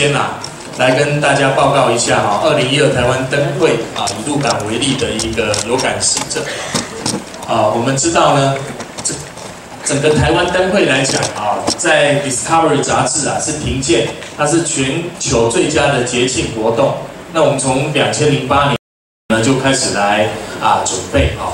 间呐，来跟大家报告一下哈，二零一二台湾灯会啊，以鹿港为例的一个有感施政。啊，我们知道呢，整整个台湾灯会来讲啊，在 Discovery 杂志啊是评鉴，它是全球最佳的节庆活动。那我们从两千零八年呢就开始来啊准备啊，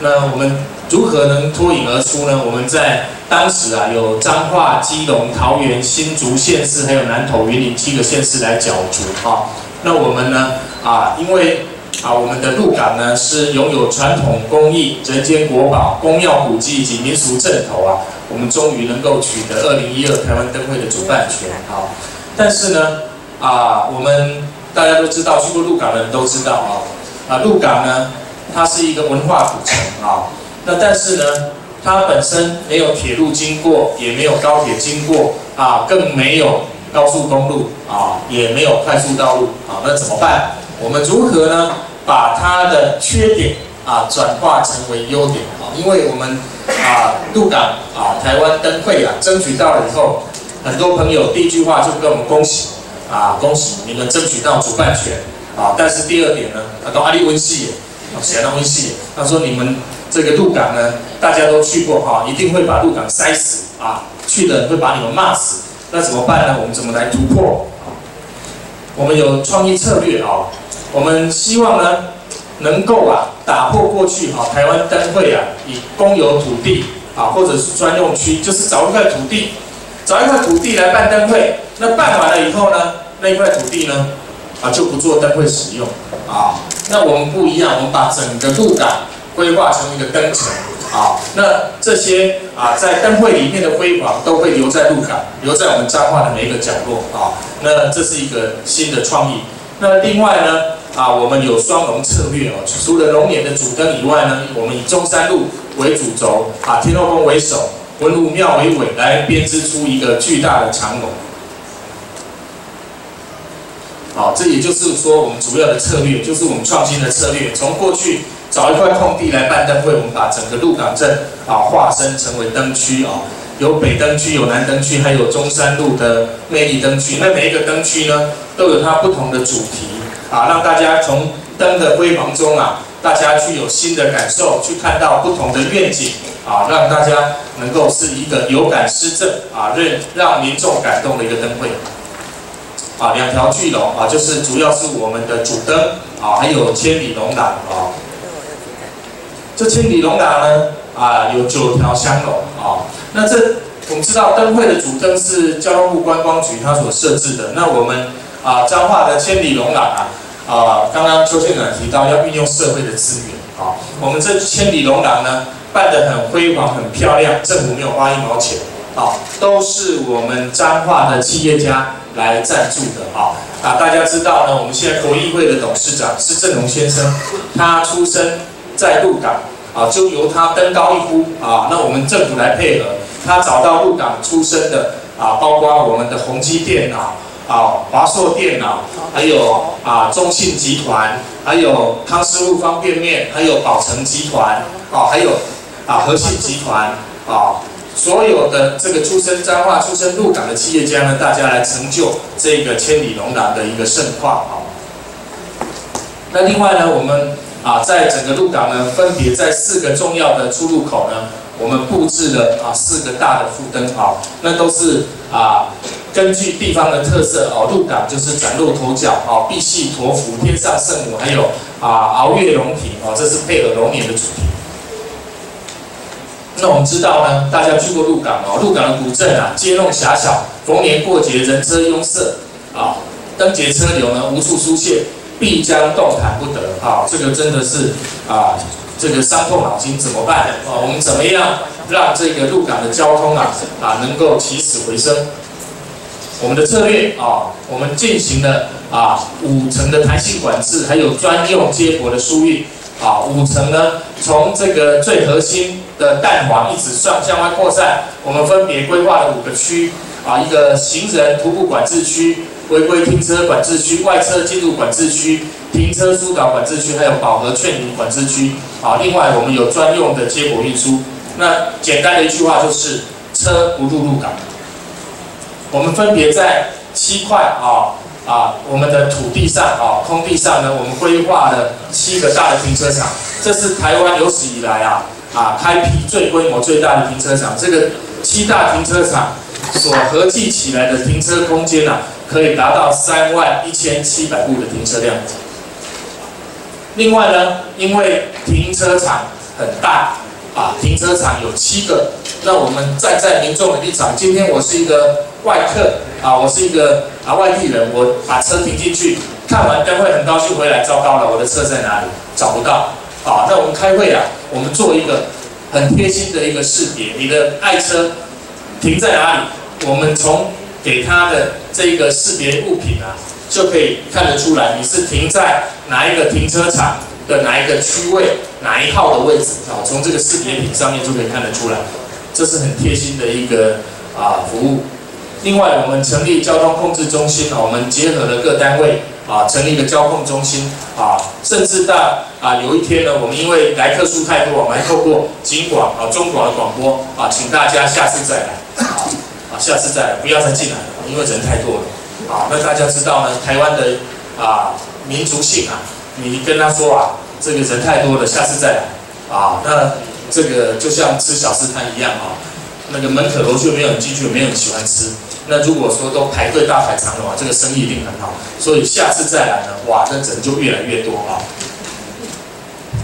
那我们如何能脱颖而出呢？我们在当时啊有彰化、基隆、桃园、新竹县市，还有南投、云林七个县市来角逐啊。那我们呢啊，因为啊，我们的鹿港呢是拥有传统工艺、人间国宝、宫庙古迹以及民俗镇头啊，我们终于能够取得二零一二台湾灯会的主办权啊。但是呢，啊，我们大家都知道，去过鹿港的人都知道啊，啊，鹿港呢，它是一个文化古城啊。那但是呢，它本身没有铁路经过，也没有高铁经过啊，更没有高速公路啊，也没有快速道路啊，那怎么办？我们如何呢？把它的缺点啊转化成为优点啊，因为我们啊鹿港啊台湾灯会啊争取到了以后，很多朋友第一句话就跟我们恭喜啊恭喜你们争取到主办权啊，但是第二点呢，他到阿里温系，写到温系，他说你们这个鹿港呢大家都去过哈，一定会把鹿港塞死啊，去的人会把你们骂死，那怎么办呢？我们怎么来突破？我们有创意策略啊。我们希望呢，能够啊打破过去啊台湾灯会啊以公有土地啊或者是专用区，就是找一块土地，找一块土地来办灯会。那办完了以后呢，那一块土地呢啊就不做灯会使用啊。那我们不一样，我们把整个鹿港规划成一个灯城啊。那这些啊在灯会里面的辉煌都会留在鹿港，留在我们彰化的每一个角落啊。那这是一个新的创意。那另外呢？啊，我们有双龙策略哦，除了龙年的主灯以外呢，我们以中山路为主轴，啊，天后宫为首，文武庙为尾，来编织出一个巨大的长龙。好，这也就是说我们主要的策略，就是我们创新的策略。从过去找一块空地来办灯会，我们把整个鹿港镇啊化身成为灯区啊，有北灯区，有南灯区，还有中山路的魅力灯区。那每一个灯区呢，都有它不同的主题。啊，让大家从灯的辉煌中啊，大家去有新的感受，去看到不同的愿景啊，让大家能够是一个有感施政啊，让让民众感动的一个灯会。啊，两条巨龙啊，就是主要是我们的主灯啊，还有千里龙胆啊。这千里龙廊呢啊，有九条香龙啊。那这我们知道灯会的主灯是交通部观光局它所设置的，那我们啊彰化的千里龙廊啊。啊，刚刚邱县长提到要运用社会的资源，啊，我们这千里龙廊呢办得很辉煌、很漂亮，政府没有花一毛钱，啊，都是我们彰化的企业家来赞助的，啊，啊，大家知道呢，我们现在国议会的董事长是郑龙先生，他出生在鹿港，啊，就由他登高一呼，啊，那我们政府来配合，他找到鹿港出生的，啊，包括我们的宏基电脑。啊，华硕电脑，还有啊中信集团，还有康师傅方便面，还有宝成集团，啊，还有啊和信集团，啊，所有的这个出生彰化、出生鹿港的企业家呢，大家来成就这个千里龙廊的一个盛况啊。那另外呢，我们啊在整个鹿港呢，分别在四个重要的出入口呢，我们布置了啊四个大的副灯啊，那都是啊。根据地方的特色哦，鹿港就是崭露头角哦，碧玺驼服，天上圣母，还有啊鳌月龙体哦，这是配合龙年的主题。那我们知道呢，大家去过鹿港哦，鹿港的古镇啊，街弄狭小，逢年过节人车拥塞啊，灯节车流呢无处出现，必将动弹不得啊，这个真的是啊，这个伤透脑筋怎么办啊？我们怎么样让这个鹿港的交通啊啊能够起死回生？我们的策略啊，我们进行了啊五层的弹性管制，还有专用接驳的疏运啊。五层呢，从这个最核心的蛋黄一直向向外扩散。我们分别规划了五个区啊，一个行人徒步管制区、违规停车管制区、外侧进入管制区、停车疏导管制区，还有饱和劝引管制区啊。另外，我们有专用的接驳运输。那简单的一句话就是，车不入入港。我们分别在七块啊啊，我们的土地上啊，空地上呢，我们规划了七个大的停车场，这是台湾有史以来啊啊开辟最规模最大的停车场。这个七大停车场所合计起来的停车空间啊，可以达到三万一千七百部的停车量。另外呢，因为停车场很大啊，停车场有七个，那我们站在民众的立场，今天我是一个外客啊，我是一个啊外地人，我把车停进去，看完灯会很高兴回来，糟糕了，我的车在哪里？找不到啊。那我们开会啊，我们做一个很贴心的一个识别，你的爱车停在哪里？我们从给他的这个识别物品啊。就可以看得出来，你是停在哪一个停车场的哪一个区位，哪一号的位置啊？从这个识别品上面就可以看得出来，这是很贴心的一个啊服务。另外，我们成立交通控制中心啊，我们结合了各单位啊，成立一个交控中心啊，甚至到啊有一天呢，我们因为来客数太多，我们还透过京广啊中广的广播啊，请大家下次再来啊啊，下次再来，不要再进来了，因为人太多了。啊，那大家知道呢，台湾的啊民族性啊，你跟他说啊，这个人太多了，下次再来啊。那这个就像吃小吃摊一样啊，那个门可罗雀，没有人进去，没有人喜欢吃。那如果说都排队大排长龙啊，这个生意一定很好。所以下次再来呢，哇，那人就越来越多啊。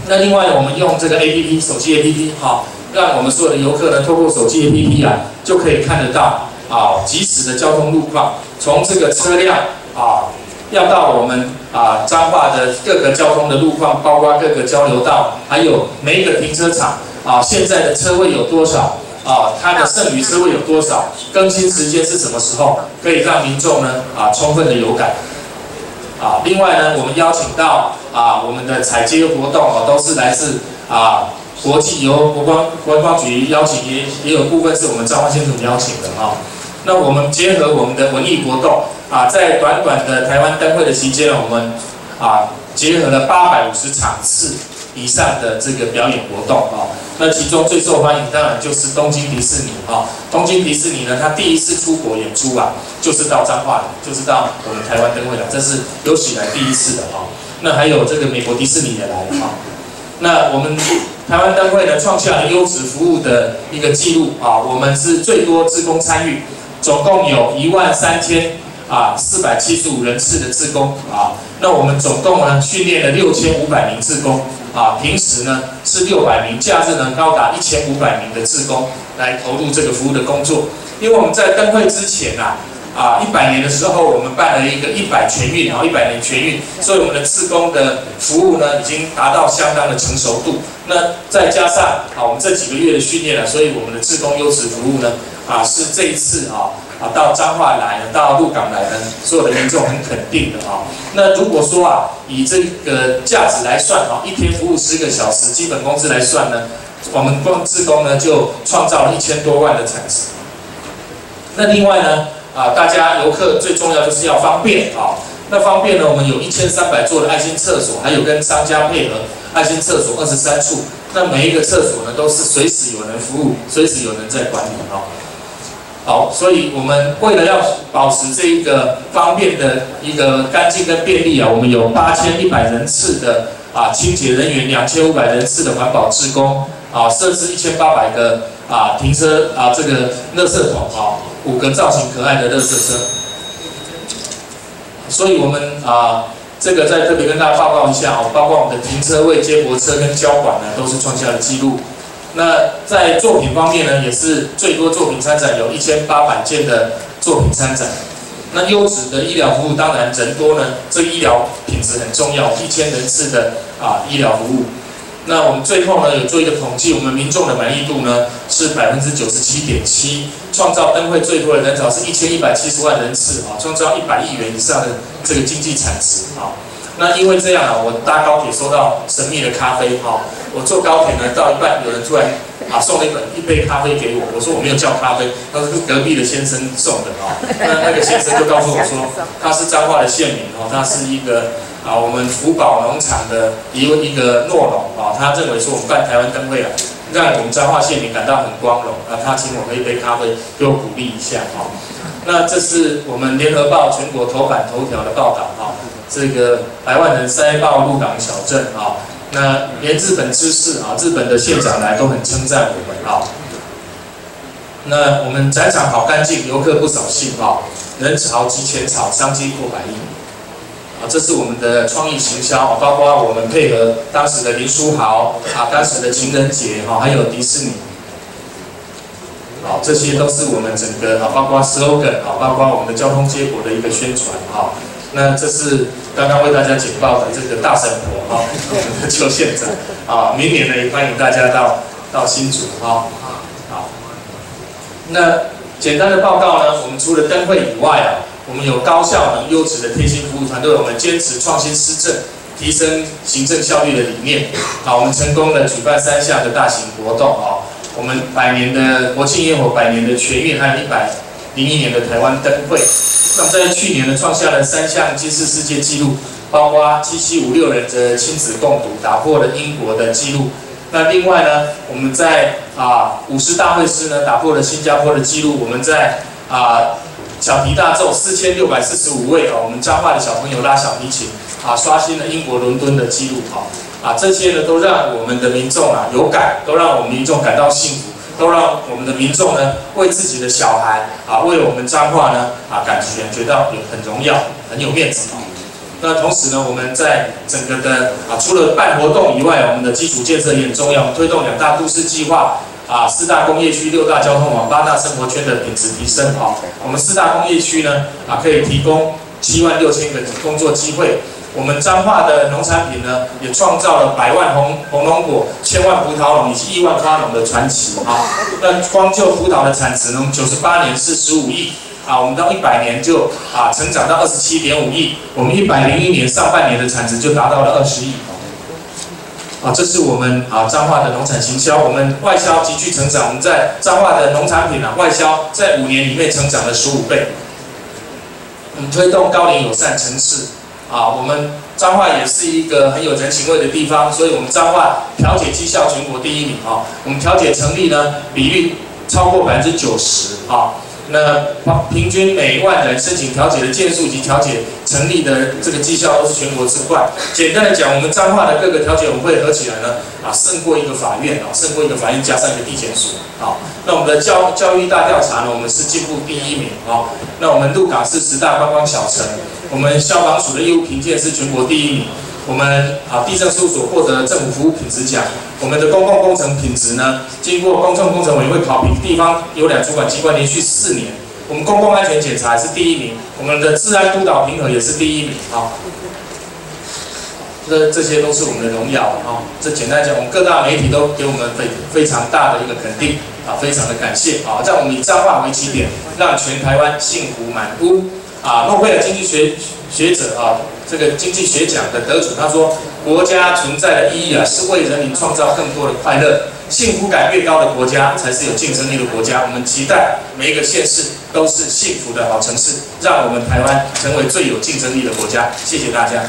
那另外我们用这个 A P P 手机 A P P 哈，让我们所有的游客呢，透过手机 A P P 啊，就可以看得到。啊，及时的交通路况，从这个车辆啊，要到我们啊彰化的各个交通的路况，包括各个交流道，还有每一个停车场啊，现在的车位有多少啊？它的剩余车位有多少？更新时间是什么时候？可以让民众呢啊充分的有感啊。另外呢，我们邀请到啊我们的采接活动哦，都是来自啊国际由国光观光局邀请，也也有部分是我们彰化县政府邀请的啊。那我们结合我们的文艺活动啊，在短短的台湾灯会的期间，我们啊结合了八百五十场次以上的这个表演活动啊。那其中最受欢迎当然就是东京迪士尼啊。东京迪士尼呢，它第一次出国演出啊，就是到彰化的，就是到我们台湾灯会的，这是有史以来第一次的啊。那还有这个美国迪士尼也来了啊。那我们台湾灯会呢，创下了优质服务的一个记录啊。我们是最多职工参与。总共有一万三千啊四百七十五人次的志工啊，那我们总共呢训练了六千五百名志工啊，平时呢是六百名，假日呢高达一千五百名的志工来投入这个服务的工作。因为我们在灯会之前啊啊一百年的时候，我们办了一个一百全运啊一百年全运，所以我们的志工的服务呢已经达到相当的成熟度。那再加上啊我们这几个月的训练了，所以我们的志工优质服务呢。啊，是这一次啊啊到彰化来，到鹿港来的所有的民众很肯定的啊。那如果说啊，以这个价值来算啊，一天服务十个小时，基本工资来算呢，我们光自工呢就创造了一千多万的产值。那另外呢啊，大家游客最重要就是要方便啊。那方便呢，我们有一千三百座的爱心厕所，还有跟商家配合爱心厕所二十三处。那每一个厕所呢，都是随时有人服务，随时有人在管理啊。好，所以我们为了要保持这一个方便的一个干净跟便利啊，我们有八千一百人次的啊清洁人员，两千五百人次的环保职工啊，设置一千八百个啊停车啊这个垃圾桶啊，五个造型可爱的垃圾车。所以我们啊这个再特别跟大家报告一下哦，包括我们的停车位、接驳车跟交管呢，都是创下了记录。那在作品方面呢，也是最多作品参展，有一千八百件的作品参展。那优质的医疗服务，当然人多呢，这医疗品质很重要，一千人次的啊医疗服务。那我们最后呢，有做一个统计，我们民众的满意度呢是百分之九十七点七，创造灯会最多的人潮是一千一百七十万人次啊，创造一百亿元以上的这个经济产值啊。那因为这样啊，我搭高铁收到神秘的咖啡哈，我坐高铁呢到一半，有人突然啊送了一本一杯咖啡给我，我说我没有叫咖啡，他说是隔壁的先生送的啊，那那个先生就告诉我说他是彰化的县民哦，他是一个啊我们福宝农场的一一个诺农啊，他认为说我们办台湾灯会啊，让我们彰化县民感到很光荣啊，他请我喝一杯咖啡，给我鼓励一下啊。那这是我们联合报全国头版头条的报道啊，这个百万人塞爆鹿港小镇啊，那连日本知事啊，日本的县长来都很称赞我们啊。那我们展场好干净，游客不扫兴啊，人潮及钱潮，商机破百亿啊，这是我们的创意行销啊，包括我们配合当时的林书豪啊，当时的情人节哈，还有迪士尼。好，这些都是我们整个啊，包括 slogan 啊，包括我们的交通接驳的一个宣传啊。那这是刚刚为大家简报的这个大神婆啊，我们的邱县长啊。明年呢，也欢迎大家到到新竹啊。好，那简单的报告呢，我们除了灯会以外啊，我们有高效能、优质的贴心服务团队，我们坚持创新施政，提升行政效率的理念。好，我们成功的举办三项的大型活动啊。我们百年的国庆烟火，百年的全运，还有一百零一年的台湾灯会。那么在去年呢，创下了三项吉尼世界纪录，包括七七五六人的亲子共读，打破了英国的纪录。那另外呢，我们在啊舞狮大会师呢，打破了新加坡的纪录。我们在啊小题大奏四千六百四十五位啊，我们彰化的小朋友拉小提琴啊，刷新了英国伦敦的纪录啊。啊，这些呢都让我们的民众啊有感，都让我们民众感到幸福，都让我们的民众呢为自己的小孩啊，为我们彰化呢啊感觉觉到有很荣耀，很有面子啊。那同时呢，我们在整个的啊除了办活动以外，我们的基础建设也很重要，推动两大都市计划啊，四大工业区、六大交通网、八大生活圈的品质提升啊。我们四大工业区呢啊可以提供七万六千个工作机会。我们彰化的农产品呢，也创造了百万红红龙果、千万葡萄农以及亿万花农的传奇啊！那光就葡萄的产值呢，九十八年是十五亿啊，我们到一百年就啊成长到二十七点五亿，我们一百零一年上半年的产值就达到了二十亿啊！这是我们啊彰化的农产行销，我们外销急剧成长，我们在彰化的农产品啊外销在五年里面成长了十五倍，我们推动高龄友善城市。啊，我们彰化也是一个很有人情味的地方，所以我们彰化调解绩效全国第一名啊。我们调解成立呢比率超过百分之九十啊。那平均每一万人申请调解的件数及调解成立的这个绩效都是全国之冠。简单的讲，我们彰化的各个调解委员会合起来呢，啊，胜过一个法院啊，胜过一个法院加上一个地检署啊。那我们的教教育大调查呢，我们是进步第一名啊。那我们鹿港是十大观光小城，我们消防署的业务评鉴是全国第一名。我们啊地震事务所获得政府服务品质奖。我们的公共工程品质呢，经过公众工程委员会考评，地方优良主管机关连续四年，我们公共安全检查是第一名，我们的治安督导评核也是第一名啊。这这些都是我们的荣耀啊。这简单讲，我们各大媒体都给我们非非常大的一个肯定啊，非常的感谢啊，让我们以彰化为起点，让全台湾幸福满屋啊。诺贝尔经济学学者啊。这个经济学奖的得主他说：“国家存在的意义啊，是为人民创造更多的快乐。幸福感越高的国家，才是有竞争力的国家。我们期待每一个县市都是幸福的好城市，让我们台湾成为最有竞争力的国家。”谢谢大家。